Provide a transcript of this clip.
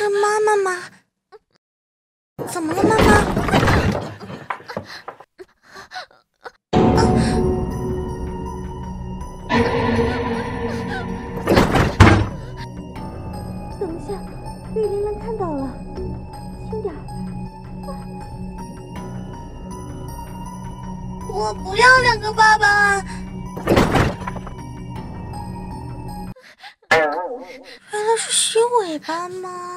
是妈妈吗？怎么了，妈妈？等一下，被琳琳看到了，轻点。我不要两个爸爸。原来是洗尾巴吗？